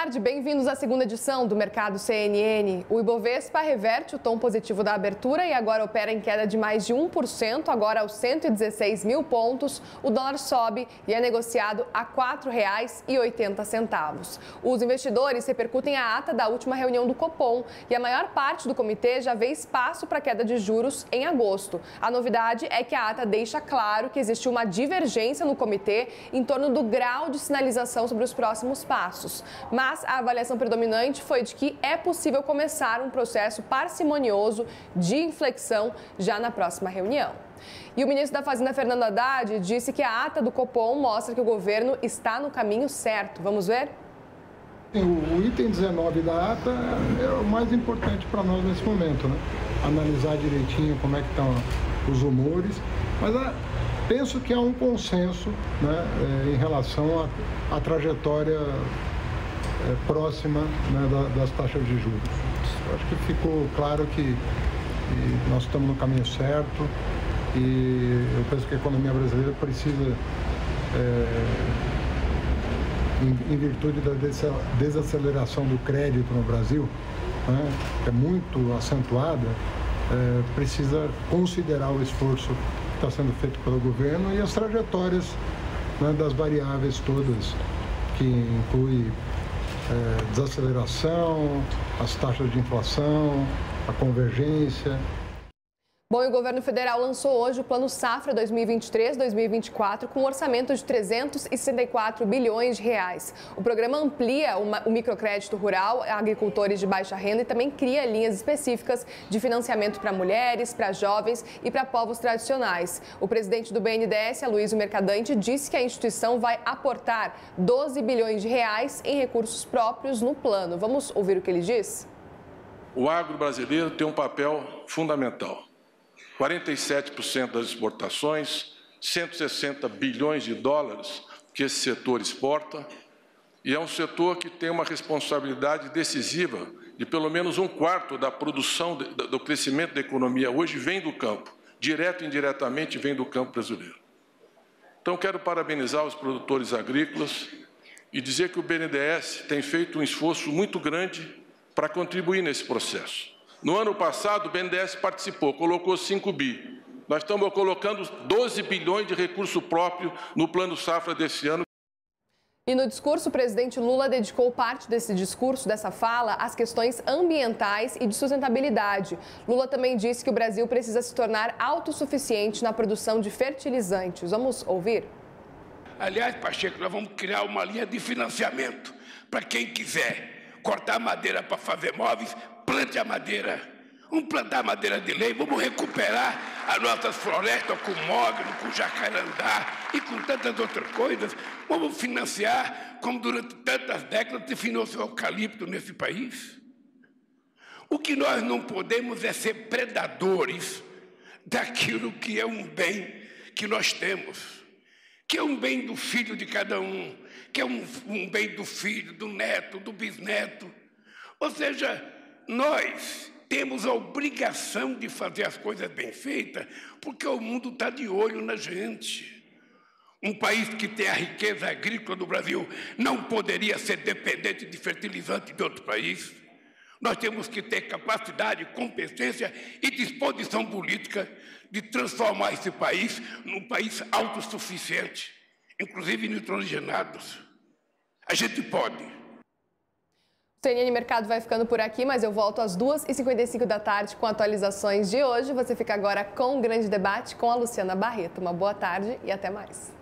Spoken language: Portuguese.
tarde, bem-vindos à segunda edição do Mercado CNN. O Ibovespa reverte o tom positivo da abertura e agora opera em queda de mais de 1%, agora aos 116 mil pontos. O dólar sobe e é negociado a R$ 4,80. Os investidores repercutem a ata da última reunião do Copom e a maior parte do comitê já vê espaço para queda de juros em agosto. A novidade é que a ata deixa claro que existe uma divergência no comitê em torno do grau de sinalização sobre os próximos passos mas a avaliação predominante foi de que é possível começar um processo parcimonioso de inflexão já na próxima reunião. E o ministro da Fazenda, Fernando Haddad, disse que a ata do Copom mostra que o governo está no caminho certo. Vamos ver? O item 19 da ata é o mais importante para nós nesse momento, né? Analisar direitinho como é que estão os humores, mas ah, penso que há um consenso né, eh, em relação à trajetória próxima né, da, das taxas de juros. Acho que ficou claro que, que, nós estamos no caminho certo e eu penso que a economia brasileira precisa, é, em, em, virtude da desaceleração do crédito no Brasil, né, que é muito acentuada, é, precisa considerar o esforço que está sendo feito pelo governo e as trajetórias né, das variáveis todas, que inclui é, desaceleração, as taxas de inflação, a convergência. Bom, e o governo federal lançou hoje o Plano Safra 2023-2024 com um orçamento de 364 bilhões de reais. O programa amplia o microcrédito rural a agricultores de baixa renda e também cria linhas específicas de financiamento para mulheres, para jovens e para povos tradicionais. O presidente do BNDES, Aloysio Mercadante, disse que a instituição vai aportar 12 bilhões de reais em recursos próprios no plano. Vamos ouvir o que ele diz? O agro brasileiro tem um papel fundamental 47% das exportações, 160 bilhões de dólares que esse setor exporta, e é um setor que tem uma responsabilidade decisiva de pelo menos um quarto da produção, do crescimento da economia hoje vem do campo, direto e indiretamente vem do campo brasileiro. Então, quero parabenizar os produtores agrícolas e dizer que o BNDES tem feito um esforço muito grande para contribuir nesse processo. No ano passado, o BNDES participou, colocou 5 bi. Nós estamos colocando 12 bilhões de recurso próprio no Plano Safra desse ano. E no discurso, o presidente Lula dedicou parte desse discurso, dessa fala, às questões ambientais e de sustentabilidade. Lula também disse que o Brasil precisa se tornar autossuficiente na produção de fertilizantes. Vamos ouvir? Aliás, Pacheco, nós vamos criar uma linha de financiamento para quem quiser cortar madeira para fazer móveis, plante a madeira. Vamos plantar madeira de lei, vamos recuperar as nossas florestas com mogno, com jacarandá e com tantas outras coisas. Vamos financiar, como durante tantas décadas se financiou o eucalipto nesse país. O que nós não podemos é ser predadores daquilo que é um bem que nós temos, que é um bem do filho de cada um, que é um, um bem do filho, do neto, do bisneto. Ou seja, nós temos a obrigação de fazer as coisas bem feitas, porque o mundo está de olho na gente. Um país que tem a riqueza agrícola do Brasil não poderia ser dependente de fertilizante de outro país. Nós temos que ter capacidade, competência e disposição política de transformar esse país num país autossuficiente, inclusive nitrogenados. A gente pode. CNN Mercado vai ficando por aqui, mas eu volto às 2h55 da tarde com atualizações de hoje. Você fica agora com o grande debate com a Luciana Barreto. Uma boa tarde e até mais.